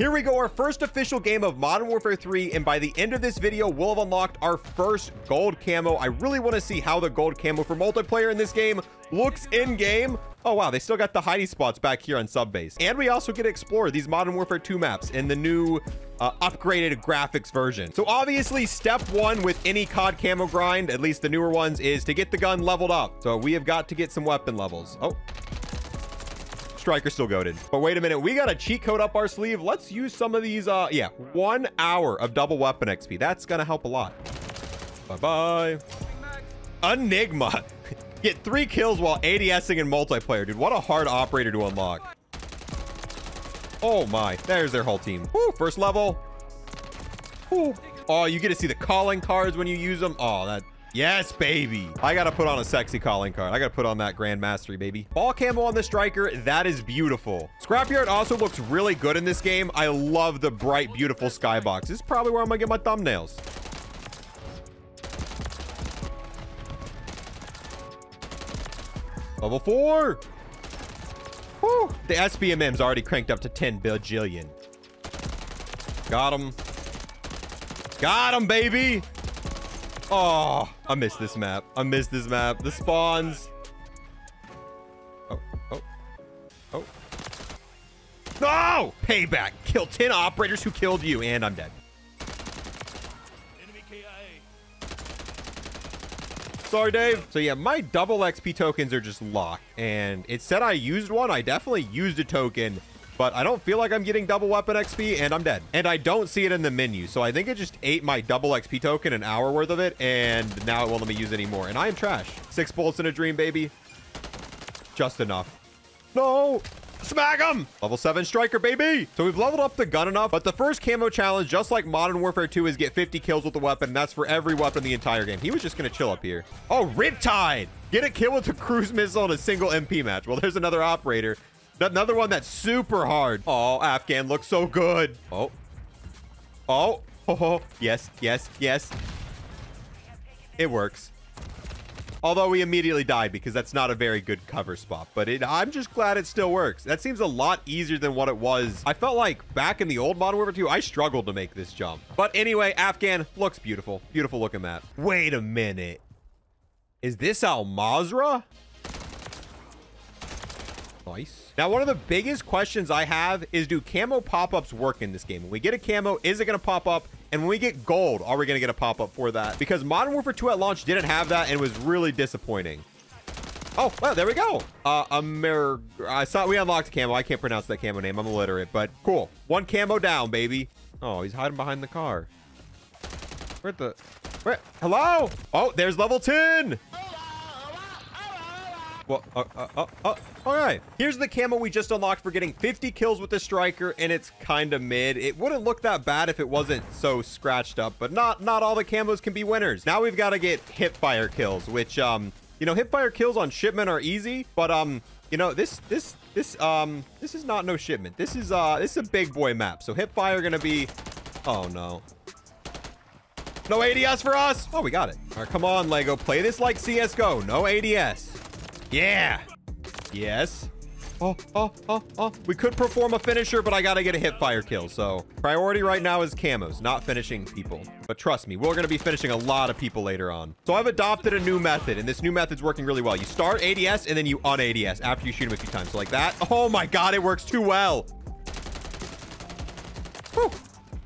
Here we go, our first official game of Modern Warfare 3, and by the end of this video, we'll have unlocked our first gold camo. I really want to see how the gold camo for multiplayer in this game looks in-game. Oh, wow, they still got the hiding spots back here on Subbase. And we also get to explore these Modern Warfare 2 maps in the new uh, upgraded graphics version. So obviously, step one with any COD camo grind, at least the newer ones, is to get the gun leveled up. So we have got to get some weapon levels. Oh, Striker still goaded. But wait a minute, we got a cheat code up our sleeve. Let's use some of these, uh, yeah, one hour of double weapon XP. That's gonna help a lot. Bye-bye. Enigma. Get three kills while ADSing in multiplayer. Dude, what a hard operator to unlock. Oh my, there's their whole team. Woo, first level. Woo. Oh, you get to see the calling cards when you use them. Oh, that Yes, baby. I got to put on a sexy calling card. I got to put on that Grand Mastery, baby. Ball camo on the striker. That is beautiful. Scrapyard also looks really good in this game. I love the bright, beautiful skybox. This is probably where I'm going to get my thumbnails. Level four. Woo. The SBMM's already cranked up to 10 bajillion. Got him. Got him, baby. Oh, I missed this map. I missed this map. The spawns. Oh, oh, oh. No! Payback. Kill 10 operators who killed you, and I'm dead. Sorry, Dave. So yeah, my double XP tokens are just locked. And it said I used one. I definitely used a token but I don't feel like I'm getting double weapon XP and I'm dead. And I don't see it in the menu. So I think it just ate my double XP token, an hour worth of it, and now it won't let me use anymore. And I am trash. Six bullets in a dream, baby. Just enough. No! Smack him! Level 7 striker, baby! So we've leveled up the gun enough, but the first camo challenge, just like Modern Warfare 2, is get 50 kills with the weapon. That's for every weapon the entire game. He was just gonna chill up here. Oh, Riptide! Get a kill with a cruise missile in a single MP match. Well, there's another operator. Another one that's super hard. Oh, Afghan looks so good. Oh. Oh. Oh, yes, yes, yes. It works. Although we immediately died because that's not a very good cover spot. But it, I'm just glad it still works. That seems a lot easier than what it was. I felt like back in the old Modern Warfare 2, I struggled to make this jump. But anyway, Afghan looks beautiful. Beautiful looking map. Wait a minute. Is this Al Mazrah? Now, one of the biggest questions I have is do camo pop-ups work in this game? When we get a camo, is it going to pop up? And when we get gold, are we going to get a pop-up for that? Because Modern Warfare 2 at launch didn't have that and was really disappointing. Oh, well, there we go. Uh, Amer... I saw we unlocked camo. I can't pronounce that camo name. I'm illiterate, but cool. One camo down, baby. Oh, he's hiding behind the car. Where the... Where? Hello? Oh, there's level 10. Well, uh, uh, uh, uh, all right. Here's the camo we just unlocked for getting 50 kills with the striker, and it's kind of mid. It wouldn't look that bad if it wasn't so scratched up, but not not all the camos can be winners. Now we've got to get hipfire kills, which, um, you know, hipfire kills on shipment are easy, but, um, you know, this, this, this, um, this is not no shipment. This is, uh, this is a big boy map. So hipfire gonna be, oh no. No ADS for us. Oh, we got it. All right, come on, Lego. Play this like CSGO. No ADS. Yeah. Yes. Oh, oh, oh, oh. We could perform a finisher, but I gotta get a hip fire kill. So priority right now is camos, not finishing people. But trust me, we're gonna be finishing a lot of people later on. So I've adopted a new method, and this new method's working really well. You start ADS, and then you on ADS after you shoot him a few times. So like that. Oh my God, it works too well. Whew.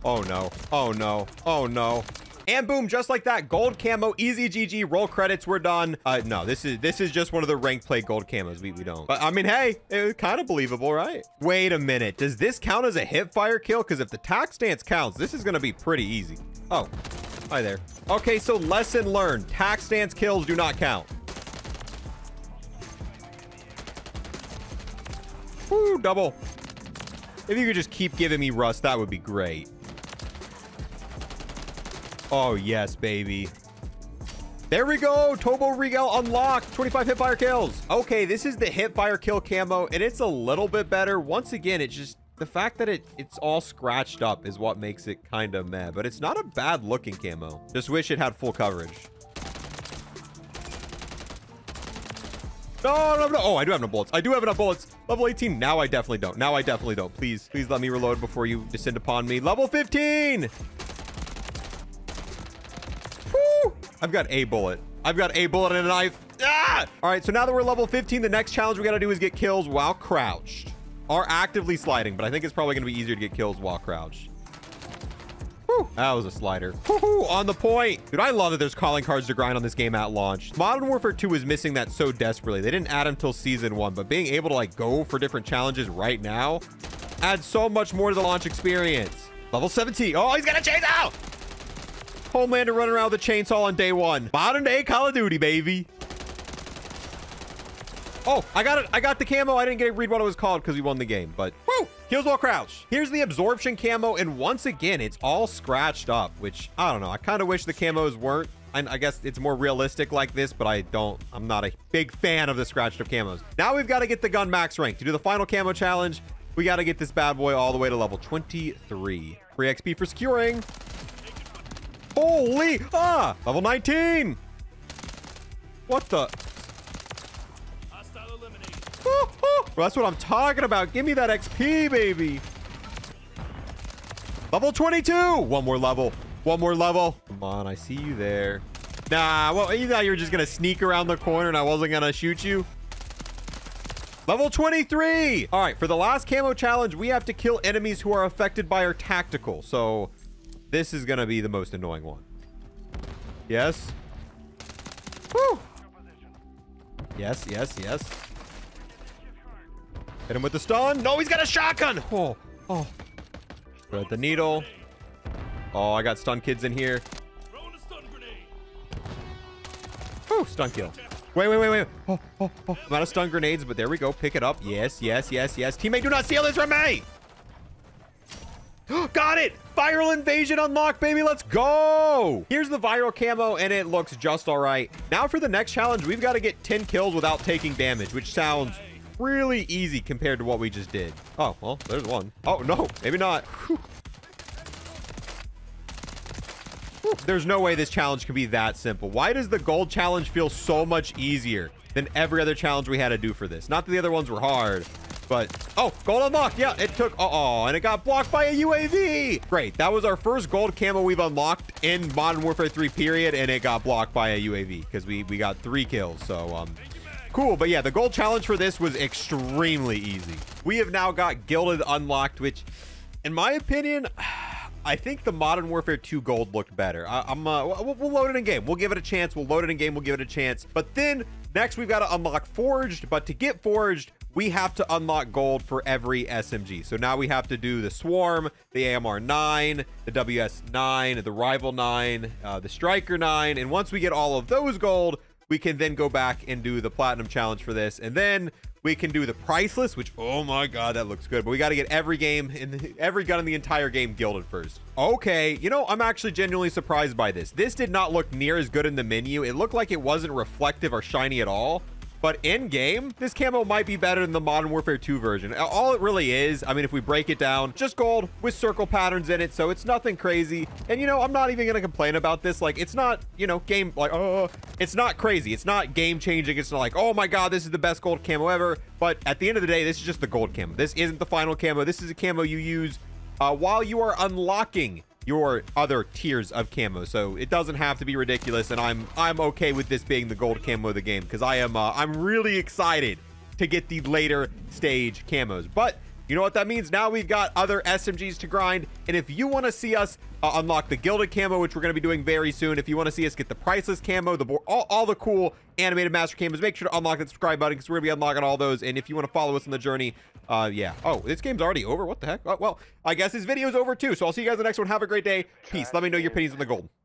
Oh no. Oh no. Oh no. And boom, just like that, gold camo, easy GG, roll credits, we're done. Uh, no, this is this is just one of the rank play gold camos. We, we don't. But I mean, hey, it's kind of believable, right? Wait a minute. Does this count as a hip fire kill? Because if the tac stance counts, this is going to be pretty easy. Oh, hi there. Okay, so lesson learned. Tac stance kills do not count. Woo, double. If you could just keep giving me rust, that would be great. Oh, yes, baby. There we go. Tobo Regal unlocked. 25 hipfire kills. Okay, this is the hipfire kill camo, and it's a little bit better. Once again, it's just the fact that it it's all scratched up is what makes it kind of mad, but it's not a bad looking camo. Just wish it had full coverage. No, no, no. Oh, I do have no bullets. I do have enough bullets. Level 18. Now I definitely don't. Now I definitely don't. Please, please let me reload before you descend upon me. Level 15. Woo! I've got a bullet. I've got a bullet and a knife. Ah! All right, so now that we're level 15, the next challenge we got to do is get kills while crouched. Are actively sliding, but I think it's probably to be easier to get kills while crouched. That was a slider. Woo, on the point. Dude, I love that there's calling cards to grind on this game at launch. Modern Warfare 2 is missing that so desperately. They didn't add them till season one, but being able to like go for different challenges right now adds so much more to the launch experience. Level 17. Oh, he's gonna chase chainsaw! Homelander running around with a chainsaw on day one. Modern day Call of Duty, baby. Oh, I got it. I got the camo. I didn't get to read what it was called because we won the game, but woo! Kills while crouch. Here's the absorption camo, and once again, it's all scratched up, which I don't know. I kind of wish the camos weren't. I, I guess it's more realistic like this, but I don't. I'm not a big fan of the scratched up camos. Now we've got to get the gun max rank to do the final camo challenge. We got to get this bad boy all the way to level 23. Free XP for securing. Holy! Ah! Level 19! What the? That's what I'm talking about. Give me that XP, baby. Level 22. One more level. One more level. Come on, I see you there. Nah, well, you thought you were just going to sneak around the corner and I wasn't going to shoot you? Level 23. All right, for the last camo challenge, we have to kill enemies who are affected by our tactical. So this is going to be the most annoying one. Yes. Woo. Yes, yes, yes. Hit him with the stun. No, he's got a shotgun. Oh, oh. Thread the needle. Oh, I got stun kids in here. Whew, stun kill. Wait, wait, wait, wait. Oh, oh, oh. I'm out of stun grenades, but there we go. Pick it up. Yes, yes, yes, yes. Teammate, do not steal this from me. Got it! Viral invasion unlocked, baby. Let's go! Here's the viral camo, and it looks just all right. Now for the next challenge, we've got to get 10 kills without taking damage, which sounds really easy compared to what we just did. Oh, well, there's one. Oh, no, maybe not. There's no way this challenge can be that simple. Why does the gold challenge feel so much easier than every other challenge we had to do for this? Not that the other ones were hard, but oh, gold unlocked. Yeah, it took. Uh oh, and it got blocked by a UAV. Great. That was our first gold camo we've unlocked in Modern Warfare 3 period, and it got blocked by a UAV because we we got three kills. So um, cool. But yeah, the gold challenge for this was extremely easy. We have now got gilded unlocked, which, in my opinion. I think the Modern Warfare 2 gold looked better. I, am uh, we'll, we'll, load it in game. We'll give it a chance. We'll load it in game. We'll give it a chance. But then next we've got to unlock Forged. But to get Forged, we have to unlock gold for every SMG. So now we have to do the Swarm, the AMR 9, the WS 9, the Rival 9, uh, the Striker 9. And once we get all of those gold, we can then go back and do the Platinum Challenge for this. And then we can do the priceless, which, oh my God, that looks good. But we got to get every game in every gun in the entire game gilded first. Okay, you know, I'm actually genuinely surprised by this. This did not look near as good in the menu. It looked like it wasn't reflective or shiny at all. But in game, this camo might be better than the Modern Warfare 2 version. All it really is, I mean, if we break it down, just gold with circle patterns in it. So it's nothing crazy. And, you know, I'm not even going to complain about this. Like, it's not, you know, game, like, oh, it's not crazy. It's not game changing. It's not like, oh my God, this is the best gold camo ever. But at the end of the day, this is just the gold camo. This isn't the final camo. This is a camo you use uh, while you are unlocking your other tiers of camo. So it doesn't have to be ridiculous. And I'm I'm okay with this being the gold camo of the game because I am uh, I'm really excited to get the later stage camos. But you know what that means? Now we've got other SMGs to grind. And if you want to see us uh, unlock the gilded camo, which we're going to be doing very soon, if you want to see us get the priceless camo, the all, all the cool animated master camos, make sure to unlock the subscribe button because we're going to be unlocking all those. And if you want to follow us on the journey, uh, yeah. Oh, this game's already over. What the heck? Oh, well, I guess this video is over too. So I'll see you guys in the next one. Have a great day. Peace. Let me know your opinions on the gold.